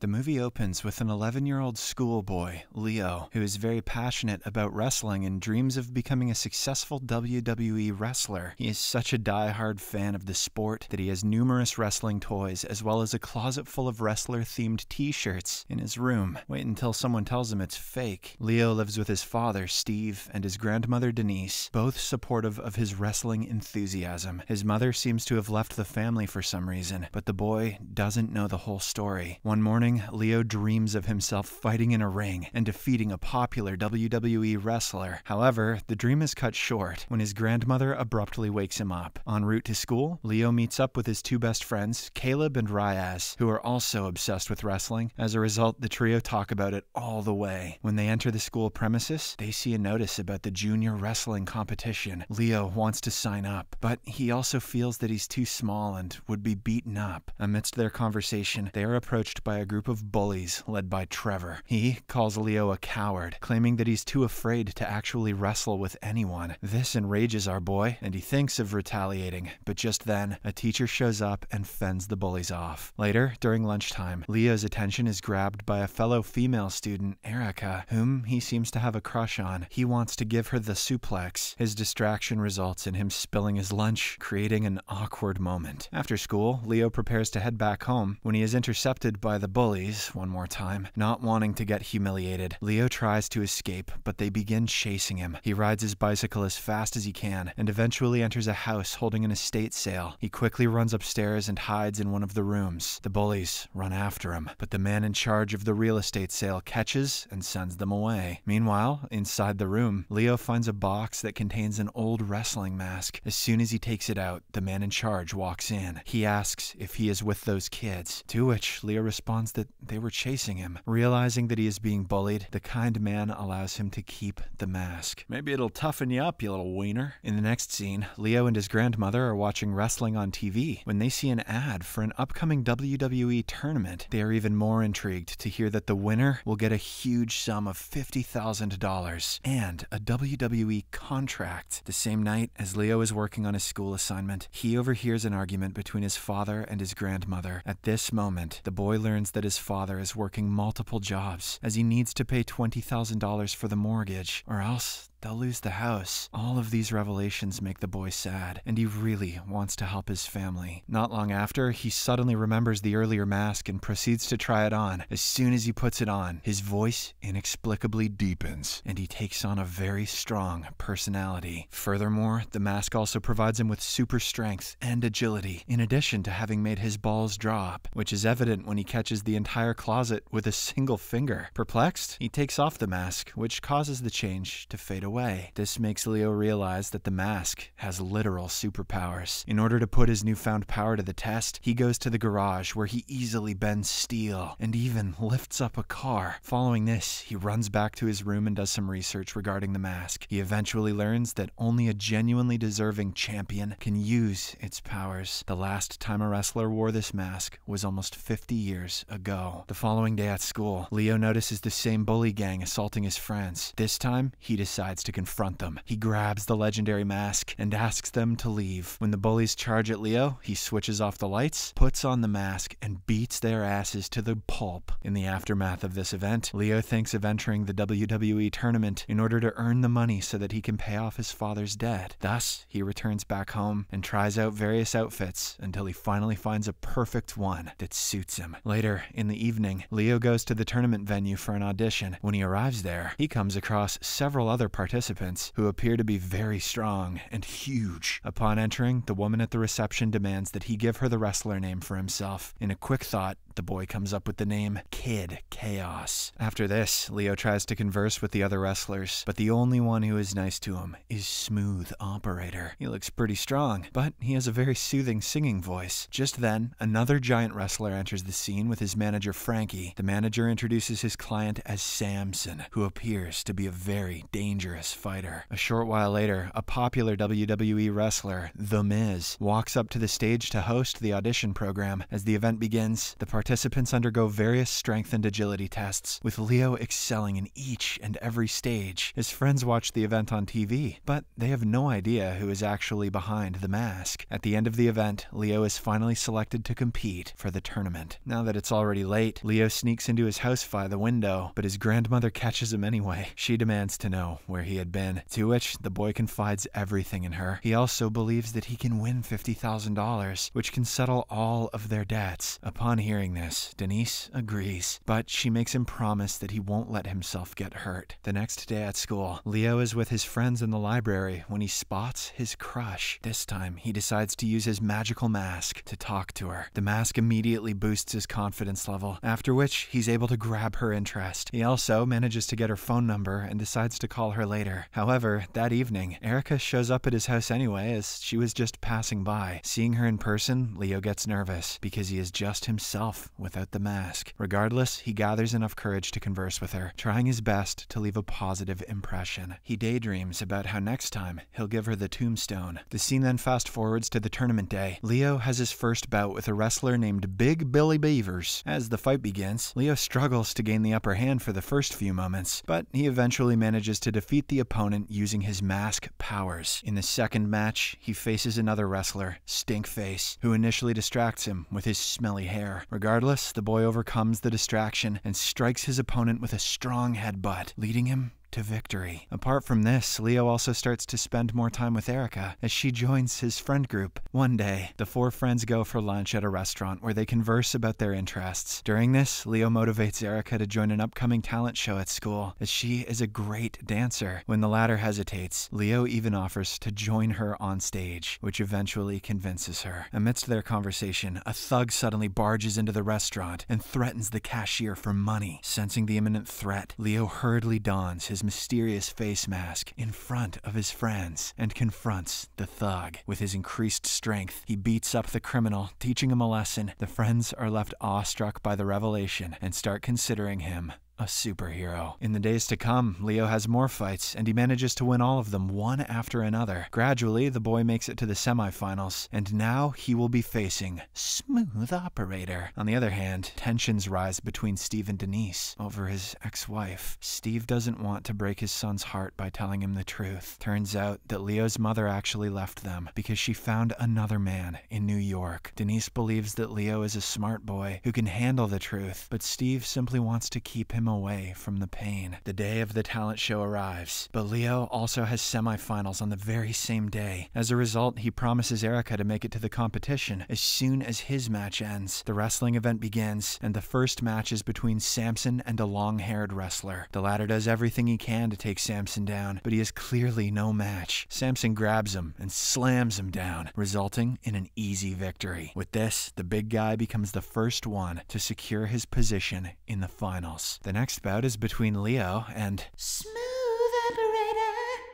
The movie opens with an 11 year old schoolboy, Leo, who is very passionate about wrestling and dreams of becoming a successful WWE wrestler. He is such a die-hard fan of the sport that he has numerous wrestling toys as well as a closet full of wrestler themed t shirts in his room. Wait until someone tells him it's fake. Leo lives with his father, Steve, and his grandmother, Denise, both supportive of his wrestling enthusiasm. His mother seems to have left the family for some reason, but the boy doesn't know the whole story. One morning, Leo dreams of himself fighting in a ring and defeating a popular WWE wrestler. However, the dream is cut short when his grandmother abruptly wakes him up. En route to school, Leo meets up with his two best friends, Caleb and Ryaz, who are also obsessed with wrestling. As a result, the trio talk about it all the way. When they enter the school premises, they see a notice about the junior wrestling competition. Leo wants to sign up, but he also feels that he's too small and would be beaten up. Amidst their conversation, they are approached by a group group of bullies led by Trevor. He calls Leo a coward, claiming that he's too afraid to actually wrestle with anyone. This enrages our boy, and he thinks of retaliating, but just then, a teacher shows up and fends the bullies off. Later, during lunchtime, Leo's attention is grabbed by a fellow female student, Erica, whom he seems to have a crush on. He wants to give her the suplex. His distraction results in him spilling his lunch, creating an awkward moment. After school, Leo prepares to head back home when he is intercepted by the bullies bullies one more time. Not wanting to get humiliated, Leo tries to escape, but they begin chasing him. He rides his bicycle as fast as he can and eventually enters a house holding an estate sale. He quickly runs upstairs and hides in one of the rooms. The bullies run after him, but the man in charge of the real estate sale catches and sends them away. Meanwhile, inside the room, Leo finds a box that contains an old wrestling mask. As soon as he takes it out, the man in charge walks in. He asks if he is with those kids, to which Leo responds that they were chasing him. Realizing that he is being bullied, the kind man allows him to keep the mask. Maybe it'll toughen you up, you little wiener. In the next scene, Leo and his grandmother are watching wrestling on TV when they see an ad for an upcoming WWE tournament. They are even more intrigued to hear that the winner will get a huge sum of $50,000 and a WWE contract. The same night, as Leo is working on his school assignment, he overhears an argument between his father and his grandmother. At this moment, the boy learns that his father is working multiple jobs as he needs to pay $20,000 for the mortgage, or else they'll lose the house. All of these revelations make the boy sad, and he really wants to help his family. Not long after, he suddenly remembers the earlier mask and proceeds to try it on. As soon as he puts it on, his voice inexplicably deepens, and he takes on a very strong personality. Furthermore, the mask also provides him with super strength and agility, in addition to having made his balls drop, which is evident when he catches the entire closet with a single finger. Perplexed, he takes off the mask, which causes the change to fade away away. This makes Leo realize that the mask has literal superpowers. In order to put his newfound power to the test, he goes to the garage where he easily bends steel and even lifts up a car. Following this, he runs back to his room and does some research regarding the mask. He eventually learns that only a genuinely deserving champion can use its powers. The last time a wrestler wore this mask was almost 50 years ago. The following day at school, Leo notices the same bully gang assaulting his friends. This time, he decides to confront them. He grabs the legendary mask and asks them to leave. When the bullies charge at Leo, he switches off the lights, puts on the mask, and beats their asses to the pulp. In the aftermath of this event, Leo thinks of entering the WWE tournament in order to earn the money so that he can pay off his father's debt. Thus, he returns back home and tries out various outfits until he finally finds a perfect one that suits him. Later, in the evening, Leo goes to the tournament venue for an audition. When he arrives there, he comes across several other participants participants, who appear to be very strong and huge. Upon entering, the woman at the reception demands that he give her the wrestler name for himself. In a quick thought, the boy comes up with the name Kid Chaos. After this, Leo tries to converse with the other wrestlers, but the only one who is nice to him is Smooth Operator. He looks pretty strong, but he has a very soothing singing voice. Just then, another giant wrestler enters the scene with his manager Frankie. The manager introduces his client as Samson, who appears to be a very dangerous fighter. A short while later, a popular WWE wrestler, The Miz, walks up to the stage to host the audition program. As the event begins, the participants undergo various strength and agility tests, with Leo excelling in each and every stage. His friends watch the event on TV, but they have no idea who is actually behind the mask. At the end of the event, Leo is finally selected to compete for the tournament. Now that it's already late, Leo sneaks into his house via the window, but his grandmother catches him anyway. She demands to know where he had been, to which the boy confides everything in her. He also believes that he can win $50,000, which can settle all of their debts. Upon hearing this, Denise agrees, but she makes him promise that he won't let himself get hurt. The next day at school, Leo is with his friends in the library when he spots his crush. This time, he decides to use his magical mask to talk to her. The mask immediately boosts his confidence level, after which he's able to grab her interest. He also manages to get her phone number and decides to call her later. However, that evening, Erica shows up at his house anyway as she was just passing by. Seeing her in person, Leo gets nervous because he is just himself without the mask. Regardless, he gathers enough courage to converse with her, trying his best to leave a positive impression. He daydreams about how next time he'll give her the tombstone. The scene then fast forwards to the tournament day. Leo has his first bout with a wrestler named Big Billy Beavers. As the fight begins, Leo struggles to gain the upper hand for the first few moments, but he eventually manages to defeat the opponent using his mask powers. In the second match, he faces another wrestler, Stinkface, who initially distracts him with his smelly hair. Regardless, the boy overcomes the distraction and strikes his opponent with a strong headbutt, leading him to victory. Apart from this, Leo also starts to spend more time with Erica as she joins his friend group. One day, the four friends go for lunch at a restaurant where they converse about their interests. During this, Leo motivates Erica to join an upcoming talent show at school as she is a great dancer. When the latter hesitates, Leo even offers to join her on stage, which eventually convinces her. Amidst their conversation, a thug suddenly barges into the restaurant and threatens the cashier for money. Sensing the imminent threat, Leo hurriedly dons his mysterious face mask in front of his friends and confronts the thug. With his increased strength, he beats up the criminal, teaching him a lesson. The friends are left awestruck by the revelation and start considering him a superhero. In the days to come, Leo has more fights, and he manages to win all of them one after another. Gradually, the boy makes it to the semifinals, and now he will be facing Smooth Operator. On the other hand, tensions rise between Steve and Denise over his ex wife. Steve doesn't want to break his son's heart by telling him the truth. Turns out that Leo's mother actually left them because she found another man in New York. Denise believes that Leo is a smart boy who can handle the truth, but Steve simply wants to keep him away from the pain. The day of the talent show arrives, but Leo also has semifinals on the very same day. As a result, he promises Erica to make it to the competition as soon as his match ends. The wrestling event begins, and the first match is between Samson and a long haired wrestler. The latter does everything he can to take Samson down, but he is clearly no match. Samson grabs him and slams him down, resulting in an easy victory. With this, the big guy becomes the first one to secure his position in the finals. The next bout is between Leo and operator.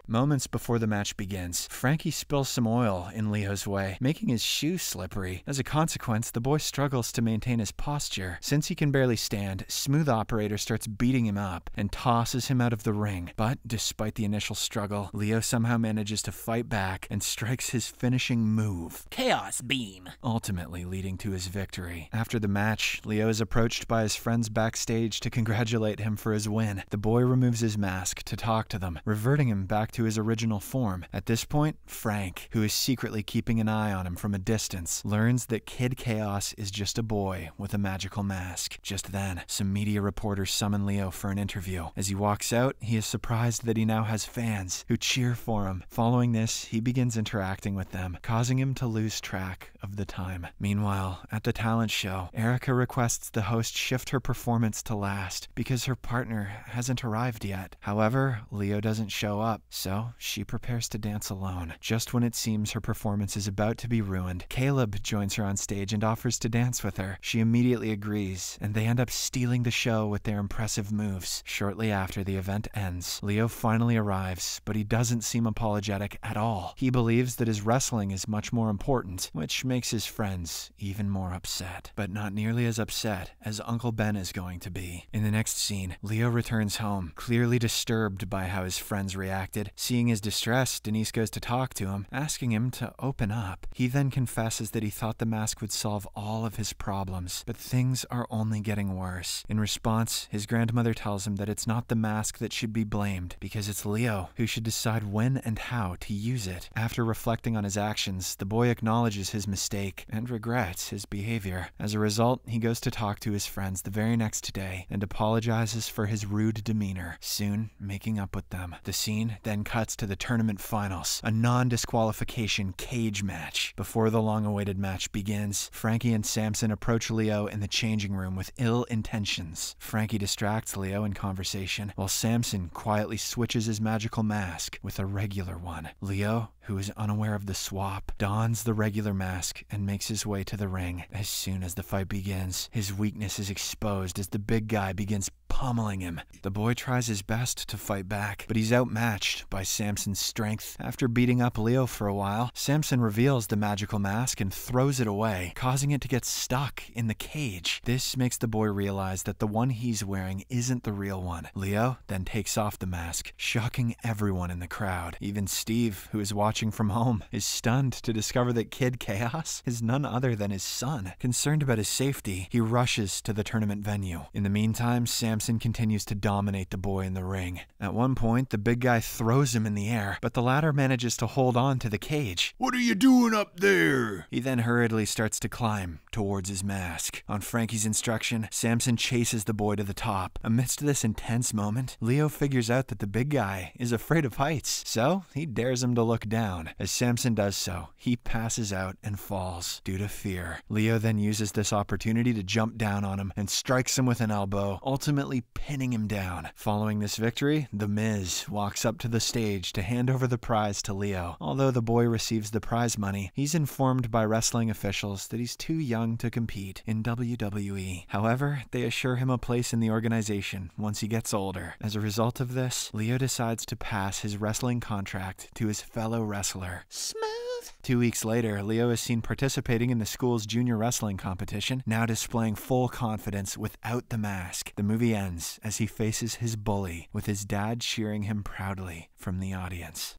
Moments before the match begins, Frankie spills some oil in Leo's way, making his shoe slippery. As a consequence, the boy struggles to maintain his posture. Since he can barely stand, Smooth Operator starts beating him up and tosses him out of the ring. But despite the initial struggle, Leo somehow manages to fight back and strikes his finishing move, Chaos beam. ultimately leading to his victory. After the match, Leo is approached by his friends backstage to congratulate him for his win. The boy removes his mask to talk to them, reverting him back to his original form. At this point, Frank, who is secretly keeping an eye on him from a distance, learns that Kid Chaos is just a boy with a magical mask. Just then, some media reporters summon Leo for an interview. As he walks out, he is surprised that he now has fans who cheer for him. Following this, he begins interacting with them, causing him to lose track of the time. Meanwhile, at the talent show, Erica requests the host shift her performance to last because her partner hasn't arrived yet. However, Leo doesn't show up, so she prepares to dance alone. Just when it seems her performance is about to be ruined, Caleb joins her on stage and offers to dance with her. She immediately agrees, and they end up stealing the show with their impressive moves. Shortly after the event ends, Leo finally arrives, but he doesn't seem apologetic at all. He believes that his wrestling is much more important, which makes his friends even more upset, but not nearly as upset as Uncle Ben is going to be. In the next scene, Leo returns home, clearly disturbed by how his friends reacted. Seeing his distress, Denise goes to talk to him, asking him to open up. He then confesses that he thought the mask would solve all of his problems, but things are only getting worse. In response, his grandmother tells him that it's not the mask that should be blamed, because it's Leo who should decide when and how to use it. After reflecting on his actions, the boy acknowledges his mistake and regrets his behavior. As a result, he goes to talk to his friends the very next day and apologizes for his rude demeanor, soon making up with them. The scene then cuts to the tournament finals, a non disqualification cage match. Before the long awaited match begins, Frankie and Samson approach Leo in the changing room with ill intentions. Frankie distracts Leo in conversation, while Samson quietly switches his magical mask with a regular one. Leo, who is unaware of the swap, dons the regular mask and makes his way to the ring. As soon as the fight begins, his weakness is exposed as the big guy begins pummeling him. The boy tries his best to fight back, but he's outmatched by Samson's strength. After beating up Leo for a while, Samson reveals the magical mask and throws it away, causing it to get stuck in the cage. This makes the boy realize that the one he's wearing isn't the real one. Leo then takes off the mask, shocking everyone in the crowd. Even Steve, who is watching from home, is stunned to discover that Kid Chaos is none other than his son. Concerned about his safety, he rushes to the tournament venue. In the meantime, Samson continues to dominate the boy in the ring. At one point, the big guy throws him in the air, but the latter manages to hold on to the cage. What are you doing up there? He then hurriedly starts to climb towards his mask. On Frankie's instruction, Samson chases the boy to the top. Amidst this intense moment, Leo figures out that the big guy is afraid of heights, so he dares him to look down. As Samson does so, he passes out and falls due to fear. Leo then uses this opportunity to jump down on him and strikes him with an elbow, ultimately pinning him down. Following this victory, The Miz walks up to the stage to hand over the prize to Leo. Although the boy receives the prize money, he's informed by wrestling officials that he's too young to compete in WWE. However, they assure him a place in the organization once he gets older. As a result of this, Leo decides to pass his wrestling contract to his fellow wrestler. Smooth. Two weeks later, Leo is seen participating in the school's junior wrestling competition, now displaying full confidence without the mask. The movie ends as he faces his bully, with his dad cheering him proudly from the audience.